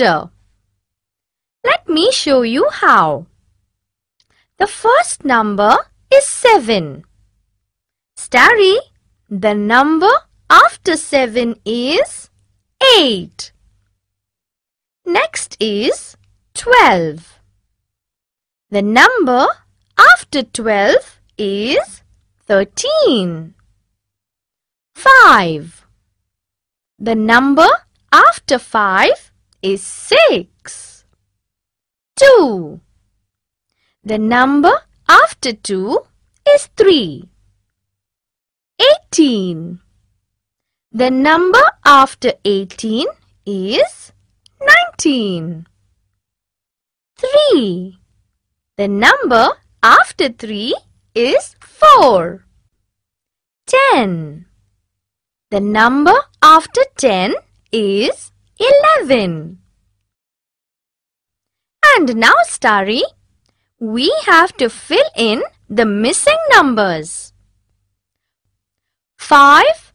Let me show you how. The first number is 7. Starry, the number after 7 is 8. Next is 12. The number after 12 is 13. 5. The number after 5 is 6. 2. The number after 2 is 3. 18. The number after 18 is 19. 3. The number after 3 is 4. 10. The number after 10 is 11. And now, Starry, we have to fill in the missing numbers. 5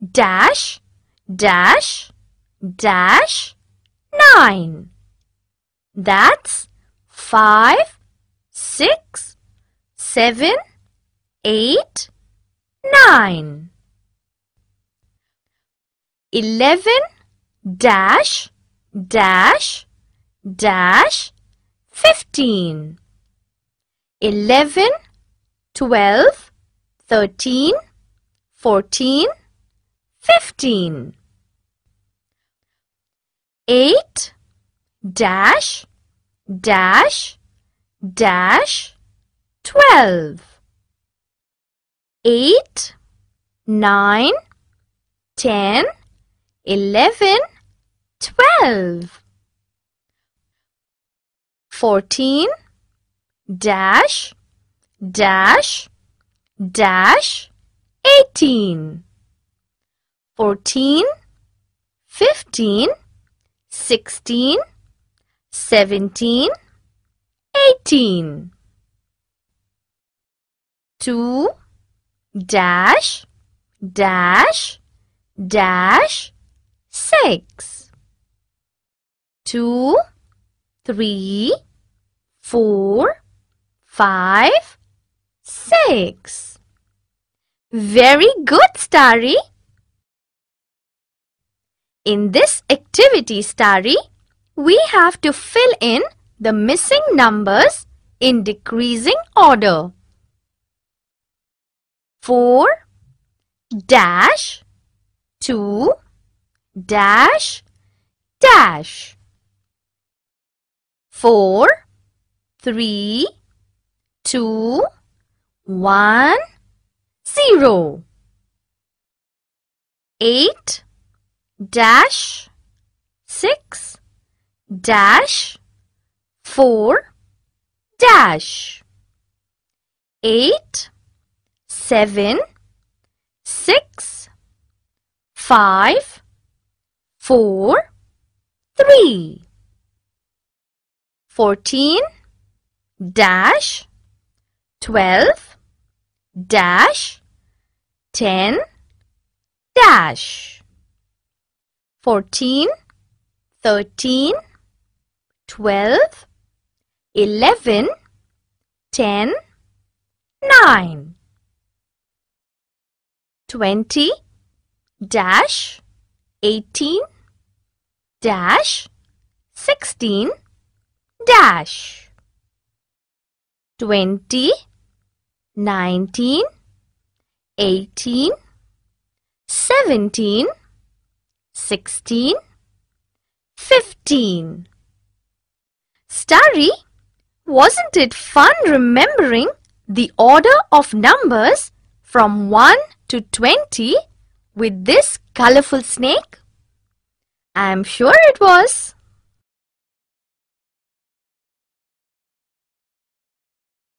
dash dash dash 9. That's 5, 6, 7, 8, 9. 11 dash dash dash 15 11 12 13 14 15 8 dash dash dash 12 8 9 10 11 12 14 dash dash dash 18 14 15 16 17 18 2 dash dash dash 6 2 3 4 5 6 Very good, Starry. In this activity, Starry, we have to fill in the missing numbers in decreasing order. 4 dash 2 dash dash 4 3 2 1 0 8 dash 6 dash 4 dash. 8 7 6 5 4 3 14 dash 12 dash 10 dash. 14 13 12 11 10 9 20 dash 18 dash 16 dash 20 19 18 17 16 15 Starry, wasn't it fun remembering the order of numbers from 1 to 20 with this colorful snake? I am sure it was.